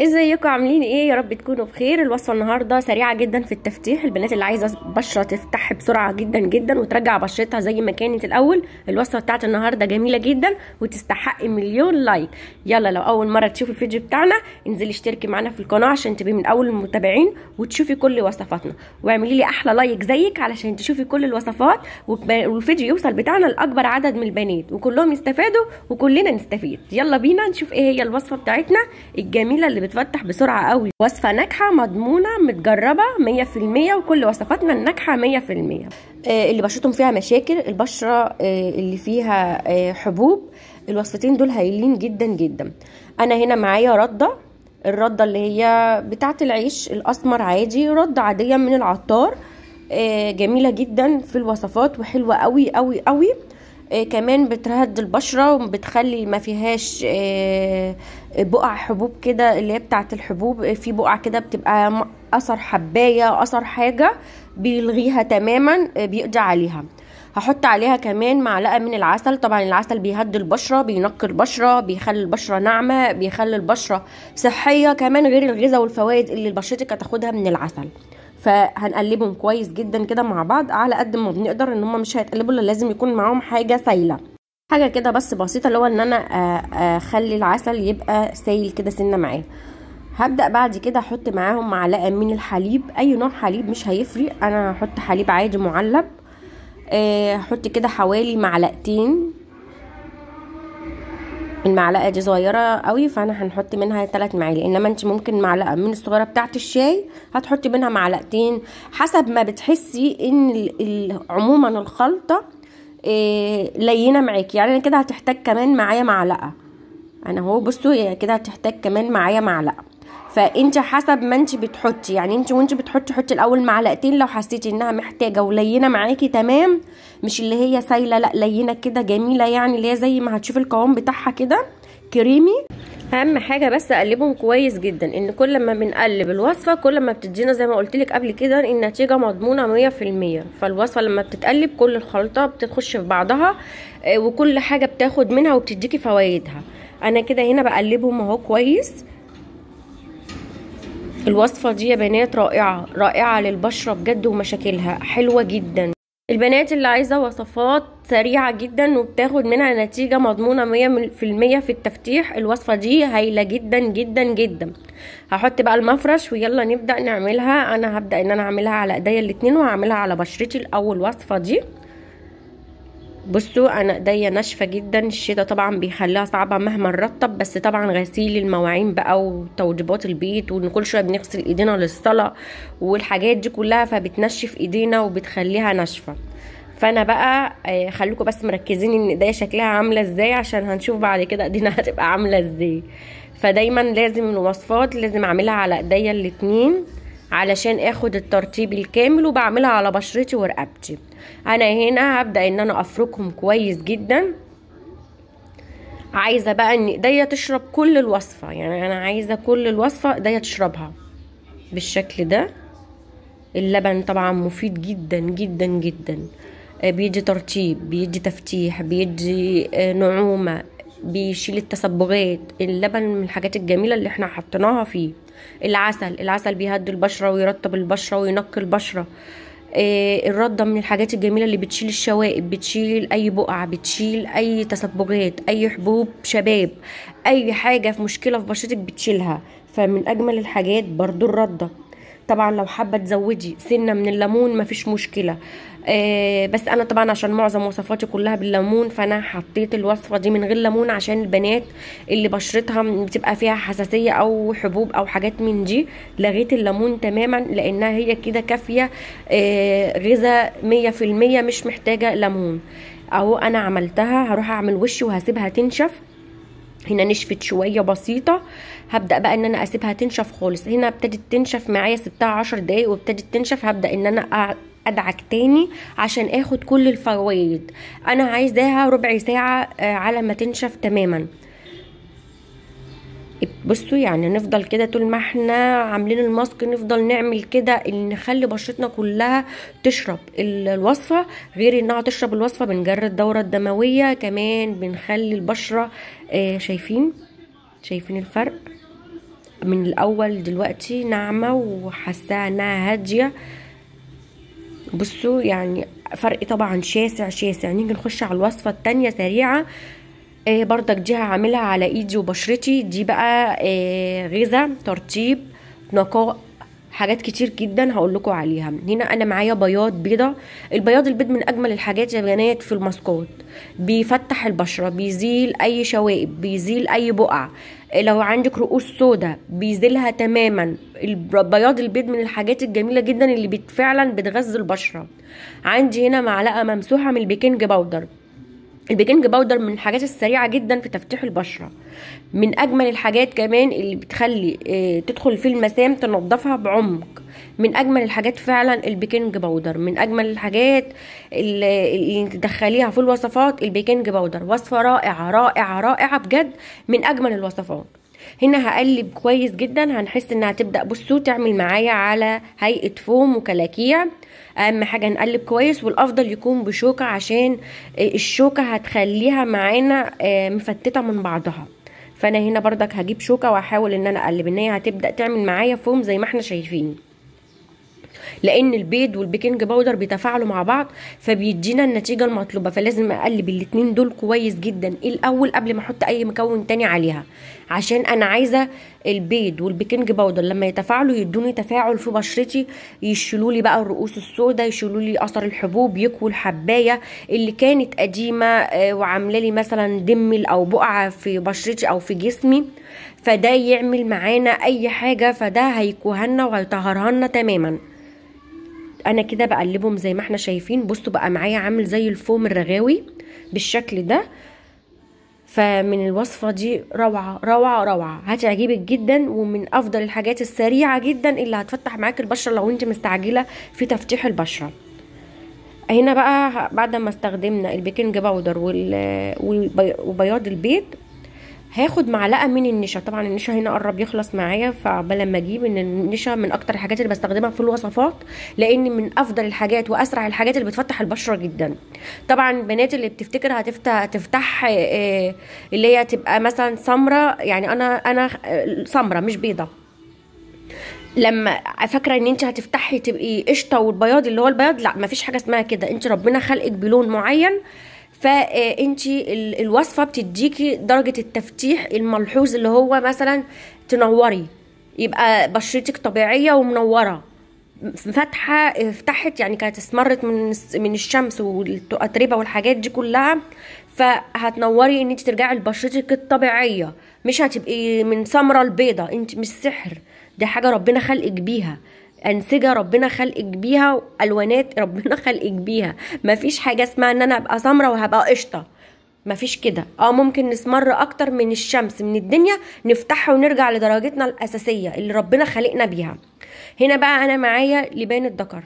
ازيكم؟ عاملين إيه؟ يا رب تكونوا بخير. الوصفة النهارده سريعة جدا في التفتيح. البنات اللي عايزة بشرة تفتح بسرعة جدا جدا وترجع بشرتها زي ما كانت الأول الوصفة بتاعت النهارده جميلة جدا وتستحق مليون like. يلا لو أول مرة تشوفي الفيديو بتاعنا انزلي اشتركي معانا في القناة عشان تبقي من أول المتابعين وتشوفي كل وصفاتنا. واعملي لي أحلى like زيك علشان تشوفي كل الوصفات والفيديو يوصل بتاعنا لأكبر عدد من البنات وكلهم يستفادوا وكلنا نستفيد. يلا بينا نشوف إيه هي الوصفة بتاعتنا الجميلة اللي بتفتح بسرعة قوي. وصفة ناجحة مضمونة متجربة 100% وكل وصفاتنا الناجحة 100% آه اللي بشرتهم فيها مشاكل البشرة آه اللي فيها آه حبوب الوصفتين دول هايلين جدا جدا. أنا هنا معايا ردة الردة اللي هي بتاعة العيش الأسمر عادي ردة عادية من العطار. جميلة جدا في الوصفات وحلوة قوي قوي قوي. كمان بتهد البشرة وبتخلي ما فيهاش آه بقع حبوب كده اللي هي بتاعت الحبوب. في بقع كده بتبقى أثر حباية أثر حاجة بيلغيها تماما آه بيقضي عليها. هحط عليها كمان معلقة من العسل. طبعا العسل بيهدي البشرة بينقي البشرة بيخلي البشرة ناعمة بيخلي البشرة صحية. كمان غير الغذاء والفوائد اللي بشرتك هتاخدها من العسل. فهنقلبهم كويس جدا كده مع بعض على قد ما بنقدر إن هم مش هيتقلبوا إلا لازم يكون معاهم حاجة سايلة. حاجة كده بس بسيطة اللي هو إن أنا أخلي العسل يبقى سايل كده سنة معاه. هبدأ بعد كده أحط معاهم معلقة من الحليب أي نوع حليب مش هيفرق أنا هحط حليب عادي معلب. هحط كده حوالي معلقتين المعلقة دي صغيرة قوي فأنا هنحط منها 3 معالق. إنما أنت ممكن معلقة من الصغيرة بتاعه الشاي هتحطي منها معلقتين حسب ما بتحسي إن عموما الخلطة إيه لينة معاكي. يعني أنا كده هتحتاج كمان معايا معلقة. أنا أهو بصوا كده هتحتاج كمان معايا معلقة. فأنت حسب ما أنت بتحطي. يعني أنت وأنت بتحطي حطي الأول معلقتين. لو حسيتي إنها محتاجة ولينة معاكي تمام. مش اللي هي سايلة لأ لينة كده جميلة يعني اللي هي زي ما هتشوفي القوام بتاعها كده. كريمي. أهم حاجة بس أقلبهم كويس جدا إن كل ما بنقلب الوصفة كل ما بتدينا زي ما قلت لك قبل كده النتيجة مضمونة 100% فالوصفة لما بتتقلب كل الخلطة بتخش في بعضها وكل حاجة بتاخد منها وبتديكي فوائدها. أنا كده هنا بقلبهم أهو كويس. الوصفة دي يا بنات رائعة رائعة للبشرة بجد ومشاكلها حلوة جدا. البنات اللي عايزة وصفات سريعة جدا وبتاخد منها نتيجة مضمونة مية في المية في التفتيح الوصفة دي هايلة جدا جدا جدا. هحط بقى المفرش ويلا نبدأ نعملها. أنا هبدأ إن أنا أعملها على إيديا الاتنين وهعملها على بشرتي الأول وصفة دي. بصوا أنا إيديا ناشفة جدا الشتا طبعا بيخليها صعبة مهما نرطب بس طبعا غسيل المواعين بقى وتوضيبات البيت وإن كل شوية بنغسل إيدينا للصلاة والحاجات دي كلها فبتنشف إيدينا وبتخليها ناشفة. فأنا بقى خليكم بس مركزين إن إيديا شكلها عاملة إزاي عشان هنشوف بعد كده إيدينا هتبقى عاملة إزاي. فدايما لازم الوصفات لازم أعملها على إيديا الاتنين. علشان آخد الترتيب الكامل وبعملها على بشرتي ورقبتي. أنا هنا هبدأ إن أنا أفركهم كويس جدا. عايزة بقى إن إيديا تشرب كل الوصفة. يعني أنا عايزة كل الوصفة إيديا تشربها بالشكل ده. اللبن طبعا مفيد جدا جدا جدا. بيدي ترتيب بيدي تفتيح بيدي نعومة. بيشيل التصبغات اللبن من الحاجات الجميلة اللي إحنا حطيناها فيه. العسل العسل بيهدي البشرة ويرطب البشرة وينقي البشرة. آه الرده من الحاجات الجميلة اللي بتشيل الشوائب بتشيل أي بقع بتشيل أي تصبغات أي حبوب شباب أي حاجة في مشكلة في بشرتك بتشيلها. فمن أجمل الحاجات برضو الرده طبعا لو حابة تزودي سنة من الليمون مفيش مشكلة. آه بس أنا طبعا عشان معظم وصفاتي كلها بالليمون فأنا حطيت الوصفة دي من غير ليمون عشان البنات اللي بشرتها بتبقى فيها حساسية أو حبوب أو حاجات من دي لغيت الليمون تماما لأنها هي كده كافية آه غذاء مية في المية مش محتاجة ليمون. أهو أنا عملتها هروح أعمل وشي وهسيبها تنشف. هنا نشفت شوية بسيطة. هبدأ بقى إن أنا أسيبها تنشف خالص. هنا ابتدت تنشف معايا سبتها عشر دقايق وابتدت تنشف هبدأ إن أنا أدعك تاني عشان آخد كل الفوائد. أنا عايزاها ربع ساعة على ما تنشف تماما. بصوا يعني نفضل كده طول ما إحنا عاملين الماسك نفضل نعمل كده نخلي بشرتنا كلها تشرب الوصفة غير إنها تشرب الوصفة بنجري الدوره الدمويه كمان بنخلي البشرة آه شايفين؟ شايفين الفرق؟ من الأول دلوقتي ناعمة وحاساها إنها هادية. بصوا يعني فرق طبعا شاسع شاسع. نيجي نخش على الوصفة التانية سريعة. آه بردك دي هعملها على إيدي وبشرتي. دي بقى آه غذاء ترطيب نقاء حاجات كتير جدا هقول لكم عليها. هنا أنا معايا بياض بيضة. البياض البيض من أجمل الحاجات يا بنات في الماسكات. بيفتح البشرة بيزيل أي شوائب بيزيل أي بقع. لو عندك رؤوس سودا بيزيلها تماما. البياض البيض من الحاجات الجميلة جدا اللي فعلا بتغذي البشرة. عندي هنا معلقة ممسوحة من ال baking powder ال baking powder من الحاجات السريعة جدا في تفتيح البشرة. من أجمل الحاجات كمان اللي بتخلي آه تدخل في المسام تنظفها بعمق. من أجمل الحاجات فعلا ال baking powder. من أجمل الحاجات اللي, اللي تدخليها في الوصفات ال baking powder. وصفة رائعة رائعة رائعة بجد من أجمل الوصفات. هنا هقلب كويس جدا هنحس إنها تبدا بصوا تعمل معايا على هيئة فوم وكلاكيع. أهم حاجة نقلب كويس والأفضل يكون بشوكة عشان الشوكة هتخليها معانا مفتتة من بعضها. فأنا هنا بردك هجيب شوكة وأحاول إن أنا أقلب إن هي هتبدأ تعمل معايا فوم زي ما إحنا شايفين. لأن البيض وال baking powder بيتفاعلوا مع بعض فبيدينا النتيجة المطلوبة. فلازم أقلب الاتنين دول كويس جدا الأول قبل ما أحط أي مكون تاني عليها. عشان أنا عايزة البيض وال baking powder لما يتفاعلوا يدوني تفاعل في بشرتي يشيلوا لي بقى الرؤوس السوداء يشيلوا لي أثر الحبوب يكووا الحباية اللي كانت قديمة وعاملة لي مثلا دمل أو بقعه في بشرتي أو في جسمي. فده يعمل معانا أي حاجة فده هيكوهنا وهيطهرها تماما. أنا كده بقلبهم زي ما إحنا شايفين. بصوا بقى معايا عامل زي الفوم الرغاوي بالشكل ده. فمن الوصفة دي روعة روعة روعة. هتعجبك جدا ومن أفضل الحاجات السريعة جدا اللي هتفتح معاك البشرة لو انت مستعجلة في تفتيح البشرة. هنا بقى بعد ما استخدمنا ال baking powder وبياض البيض هاخد معلقة من النشا. طبعا النشا هنا قرب يخلص معايا فعقبال ما أجيب إن النشا من أكتر الحاجات اللي بستخدمها في الوصفات لأن من أفضل الحاجات وأسرع الحاجات اللي بتفتح البشرة جدا. طبعا البنات اللي بتفتكر هتفتح تفتح اللي هي تبقى مثلا سمرة. يعني أنا أنا سمرة مش بيضة. لما فاكرة إن أنت هتفتحي تبقي قشطة والبياض اللي هو البياض لا مفيش حاجة اسمها كده. أنت ربنا خلقك بلون معين فانت الوصفة بتديكي درجة التفتيح الملحوظ اللي هو مثلا تنوري. يبقى بشرتك طبيعية ومنورة. فاتحة فتحت يعني كانت اسمرت من من الشمس والاتربه والحاجات دي كلها. فهتنوري إن انت ترجعي لبشرتك الطبيعية. مش هتبقي من سمره لبيضه انت مش سحر دي حاجة ربنا خلقك بيها. أنسجة ربنا خلقك بيها والوانات ربنا خلقك بيها. مفيش حاجة اسمها إن أنا أبقى سمرة وهبقى قشطة. مفيش كده. آه ممكن نسمر أكتر من الشمس من الدنيا نفتحها ونرجع لدرجتنا الأساسية اللي ربنا خلقنا بيها. هنا بقى أنا معايا لبان الذكر.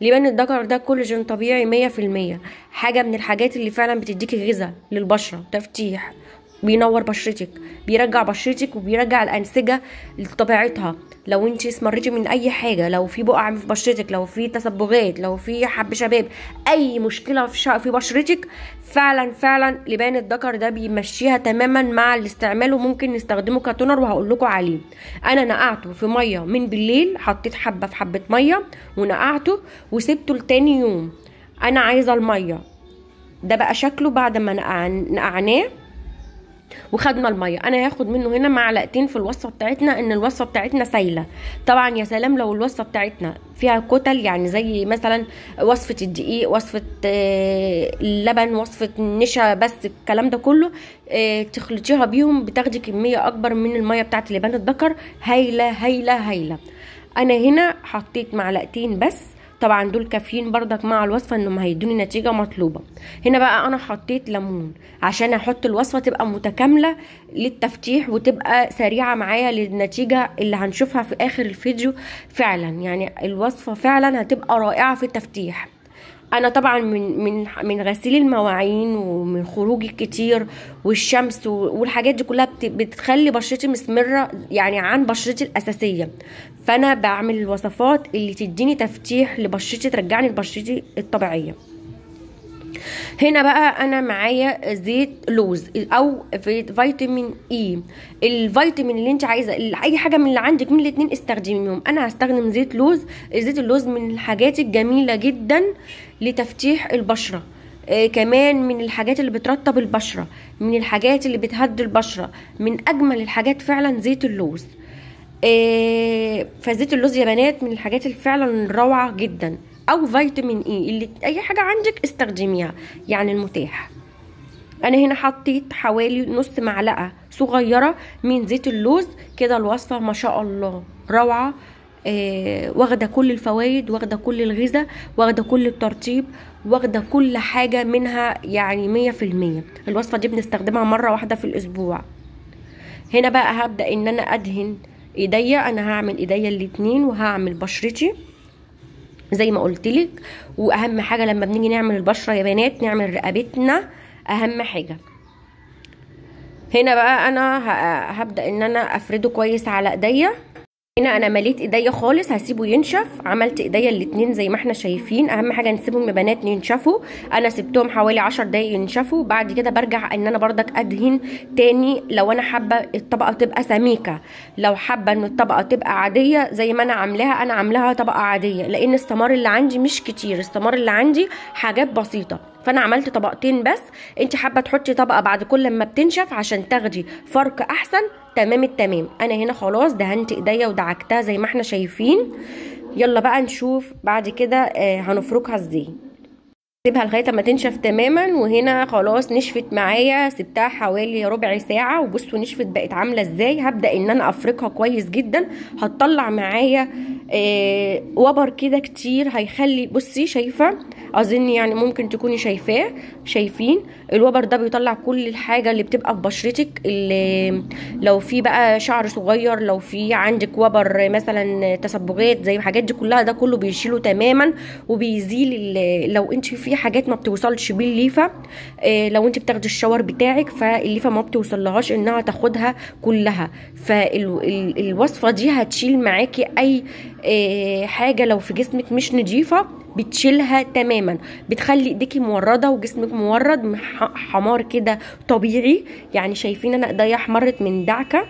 لبان الذكر ده كولاجين طبيعي مية في المية. حاجة من الحاجات اللي فعلا بتديكي غذاء للبشرة تفتيح. بينور بشرتك بيرجع بشرتك وبيرجع الأنسجة لطبيعتها. لو انت اسمرتي من أي حاجة لو في بقع في بشرتك لو في تصبغات لو في حب شباب أي مشكلة في. في بشرتك فعلا فعلا لبان الذكر ده بيمشيها تماما مع الاستعمال وممكن نستخدمه كتونر وهقول لكم عليه. أنا نقعته في مية من بالليل حطيت حبة في حبة مية ونقعته وسبته لتاني يوم. أنا عايزة المية. ده بقى شكله بعد ما نقعناه. وخدنا المية. أنا هاخد منه هنا معلقتين في الوصفة بتاعتنا إن الوصفة بتاعتنا سايلة. طبعا يا سلام لو الوصفة بتاعتنا فيها كتل يعني زي مثلا وصفة الدقيق وصفة اللبن وصفة النشا بس الكلام ده كله تخلطيها بيهم بتاخدي كمية أكبر من المية بتاعت لبان الذكر. هايلة هايلة هايلة. أنا هنا حطيت معلقتين بس طبعا دول كافيين بردك مع الوصفة انهم هيدوني نتيجة مطلوبة. هنا بقى أنا حطيت ليمون عشان أحط الوصفة تبقى متكاملة للتفتيح وتبقى سريعة معايا للنتيجة اللي هنشوفها في آخر الفيديو فعلا. يعني الوصفة فعلا هتبقى رائعة في التفتيح. أنا طبعا من من من غسيل المواعين ومن خروجي كتير والشمس والحاجات دي كلها بتخلي بشرتي مسمرة يعني عن بشرتي الأساسية. فأنا بعمل الوصفات اللي تديني تفتيح لبشرتي ترجعني لبشرتي الطبيعية. هنا بقى أنا معايا زيت لوز أو في- فيتامين اي الفيتامين اللي أنت عايزة أي حاجة من اللي عندك من الاتنين استخدميهم. أنا هستخدم زيت لوز زيت اللوز من الحاجات الجميلة جدا لتفتيح البشرة. آه كمان من الحاجات اللي بترطب البشرة من الحاجات اللي بتهدي البشرة من أجمل الحاجات فعلا زيت اللوز آه فزيت اللوز يا بنات من الحاجات اللي فعلا روعة جدا. أو فيتامين اي اللي أي حاجة عندك استخدميها يعني المتاح. أنا هنا حطيت حوالي نص معلقة صغيرة من زيت اللوز كده الوصفة ما شاء الله روعة. آه واخدة كل الفوائد واخدة كل الغذاء واخدة كل الترطيب واخدة كل حاجة منها يعني مية في المية. الوصفة دي بنستخدمها مرة واحدة في الأسبوع. هنا بقى هبدأ إن أنا أدهن إيديا. أنا هعمل إيديا الاتنين وهعمل بشرتي. زي ما قلت لك. وأهم حاجة لما بنيجي نعمل البشرة يا بنات نعمل رقبتنا أهم حاجة. هنا بقى أنا هبدأ إن أنا أفرده كويس على إيديا. هنا أنا مليت إيديا خالص هسيبه ينشف. عملت إيديا الاتنين زي ما إحنا شايفين. أهم حاجة نسيبهم يا بنات ينشفوا. أنا سبتهم حوالي عشر دقايق ينشفوا. بعد كده برجع إن أنا بردك أدهن تاني. لو أنا حابة الطبقة تبقى سميكة. لو حابة إن الطبقة تبقى عادية زي ما أنا عاملاها أنا عاملاها طبقة عادية. لأن الثمار اللي عندي مش كتير. الثمار اللي عندي حاجات بسيطة. فأنا عملت طبقتين بس. انت حابة تحطي طبقة بعد كل ما بتنشف عشان تاخدي فرق أحسن. تمام التمام. أنا هنا خلاص دهنت إيديا ودعكتها زي ما إحنا شايفين. يلا بقى نشوف بعد كده آه هنفركها إزاي. سيبها لغاية ما تنشف تماما وهنا خلاص نشفت معايا سبتها حوالي ربع ساعة. وبصوا نشفت بقت عاملة إزاي. هبدأ إن أنا أفركها كويس جدا. هتطلع معايا آه وبر كده كتير هيخلي بصي شايفة؟ أظن يعني ممكن تكوني شايفاه شايفين؟ الوبر ده بيطلع كل الحاجة اللي بتبقى في بشرتك اللي لو في بقى شعر صغير لو في عندك وبر مثلا تصبغات زي الحاجات دي كلها ده كله بيشيله تماما وبيزيل لو انت في حاجات ما بتوصلش بيه الليفه آه، لو انت بتاخدي الشاور بتاعك فالليفة ما بتوصلهاش انها تاخدها كلها فالوصفه دي هتشيل معاكي أي حاجة لو في جسمك مش نظيفة بتشيلها تماما. بتخلي ايديكي مورده وجسمك مورد حمار كده طبيعي. يعني شايفين أنا إيديا احمرت من دعكة.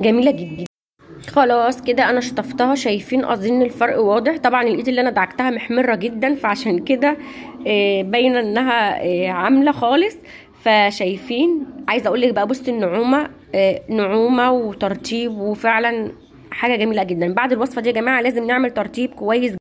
جميلة جدا. خلاص كده أنا شطفتها. شايفين أظن الفرق واضح. طبعا الإيد اللي أنا دعكتها محمرة جدا فعشان كده آه، باينة إنها آه، عاملة خالص. فشايفين عايزة أقول لك بقى بصي النعومة آه، نعومة وترطيب وفعلا حاجة جميلة جدا. بعد الوصفة دي يا جماعة لازم نعمل ترطيب كويس